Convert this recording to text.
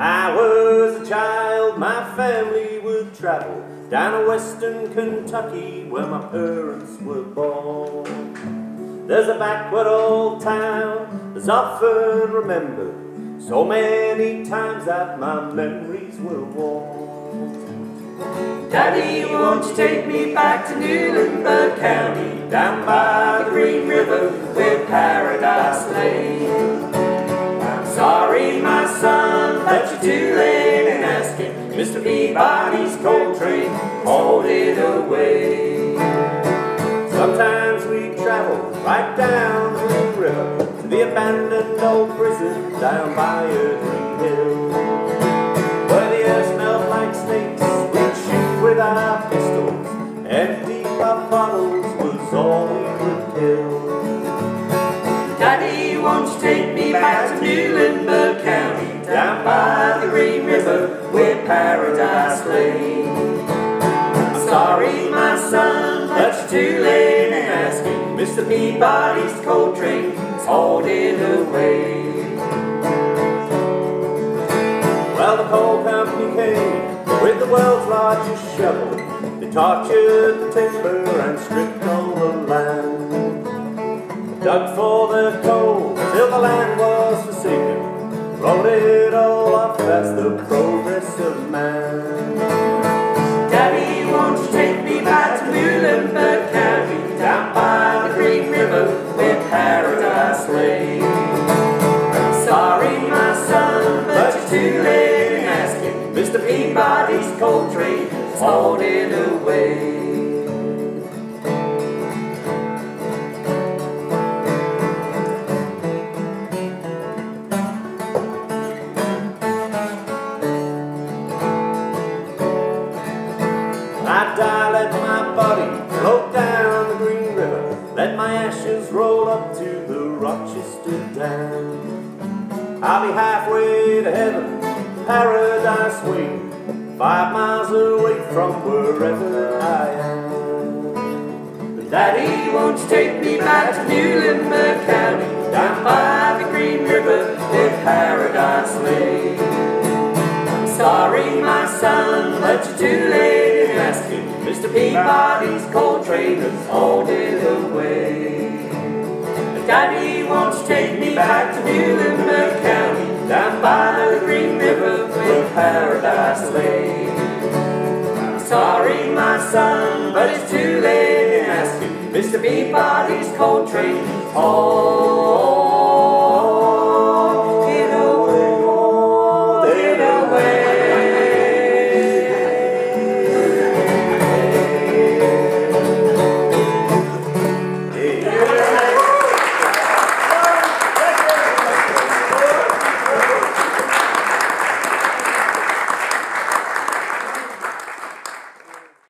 I was a child, my family would travel down to western Kentucky where my parents were born. There's a backward old town that's often remembered so many times that my memories were worn. Daddy, won't you take me back to Muhlenberg County, down by the Green River where paradise lay? Too late in asking. Mr. Peabody's coal train hauled it away. Sometimes we travel right down the River to the abandoned old prison down by green hill. Where the air smelled like snakes, we'd shoot with our pistols. Empty pop bottles was all we would kill. Daddy, won't you take me back to Muhlenberg son, too late in asking. Mr. Peabody's coal train has hauled away. Well, the coal company came with the world's largest shovel. They tortured the timber and stripped all the land. Dug for the coal till the land was forsaken. Rolled it all off as the progress of man. I die, let my body float down the Green River. Let my ashes roll up to the Rochester Dam. I'll be halfway to heaven, paradise waiting, five miles away from wherever I am. But Daddy, won't you take me back to Muhlenberg County, down by the Green River where paradise lay? I'm sorry, my son, but you're too late in. Mr. Peabody's coal hauled it away. Daddy, won't you take me back to Muhlenberg County, down by the Green River where paradise lay? I'm sorry, my son, but it's too late in asking. Mr. Peabody's coal train has hauled